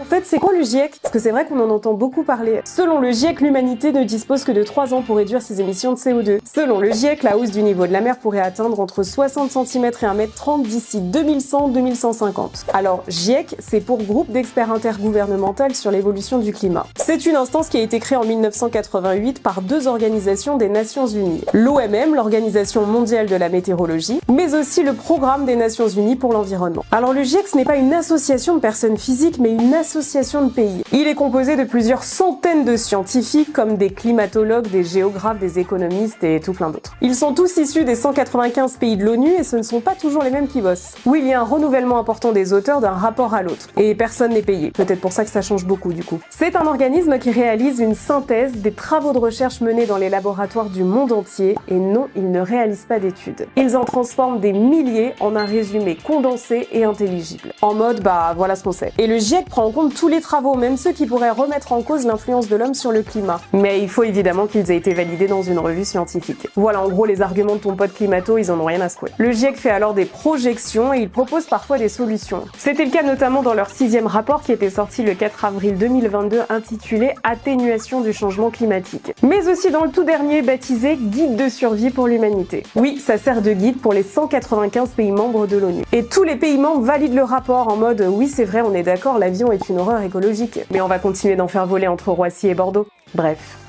en fait, c'est quoi le GIEC? Parce que c'est vrai qu'on en entend beaucoup parler. Selon le GIEC, l'humanité ne dispose que de 3 ans pour réduire ses émissions de CO2. Selon le GIEC, la hausse du niveau de la mer pourrait atteindre entre 60 cm et 1m30 d'ici 2100-2150. Alors, GIEC, c'est pour Groupe d'experts intergouvernemental sur l'évolution du climat. C'est une instance qui a été créée en 1988 par deux organisations des Nations Unies. L'OMM, l'Organisation mondiale de la météorologie, mais aussi le Programme des Nations Unies pour l'environnement. Alors le GIEC, ce n'est pas une association de personnes physiques, mais une association de pays. Il est composé de plusieurs centaines de scientifiques, comme des climatologues, des géographes, des économistes et tout plein d'autres. Ils sont tous issus des 195 pays de l'ONU et ce ne sont pas toujours les mêmes qui bossent. Oui, il y a un renouvellement important des auteurs d'un rapport à l'autre. Et personne n'est payé. Peut-être pour ça que ça change beaucoup du coup. C'est un organisme qui réalise une synthèse des travaux de recherche menés dans les laboratoires du monde entier et non, ils ne réalisent pas d'études. Ils en transforment des milliers en un résumé condensé et intelligible. En mode, bah voilà ce qu'on sait. Et le GIEC prend en compte tous les travaux, même ceux qui pourraient remettre en cause l'influence de l'homme sur le climat. Mais il faut évidemment qu'ils aient été validés dans une revue scientifique. Voilà en gros les arguments de ton pote climato, ils en ont rien à secouer. Le GIEC fait alors des projections et il propose parfois des solutions. C'était le cas notamment dans leur sixième rapport qui était sorti le 4 avril 2022 intitulé Atténuation du changement climatique. Mais aussi dans le tout dernier baptisé Guide de survie pour l'humanité. Oui, ça sert de guide pour les 195 pays membres de l'ONU. Et tous les pays membres valident le rapport en mode oui c'est vrai on est d'accord l'avion est une horreur écologique. Mais on va continuer d'en faire voler entre Roissy et Bordeaux. Bref.